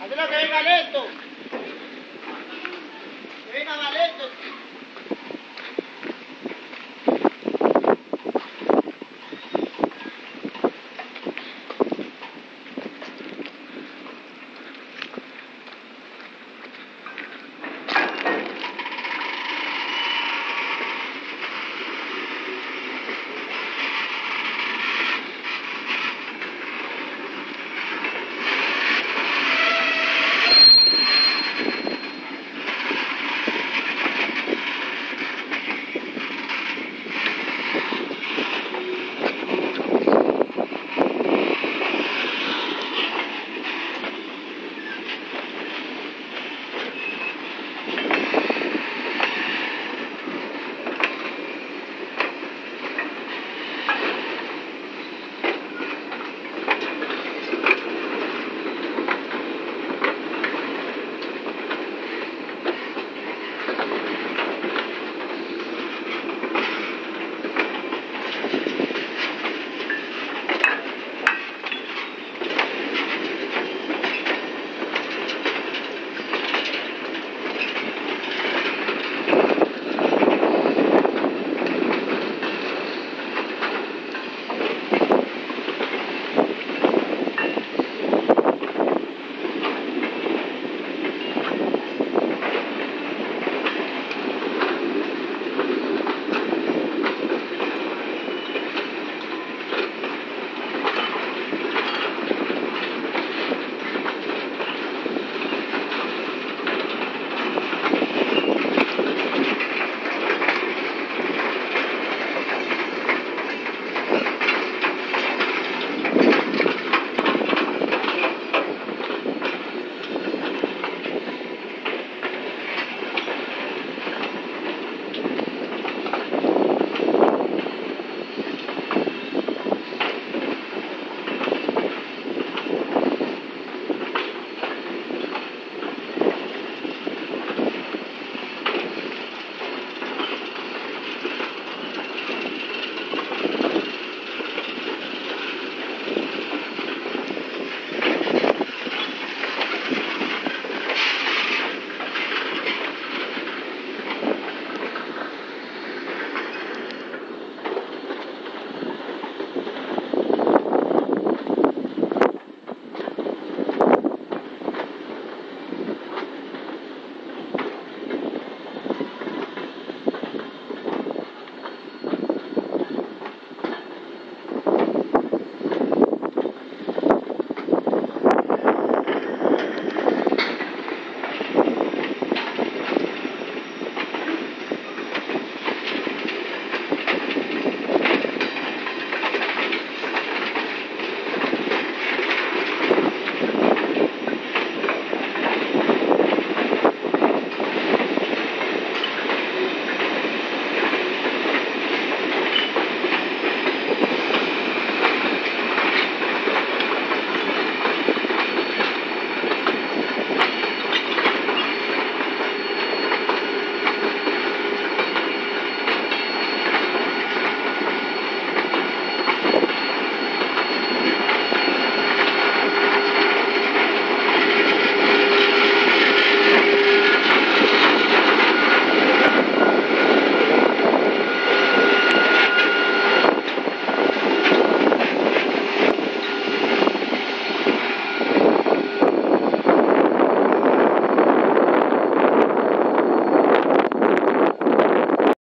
Hazlo que venga lento. Que venga más lento.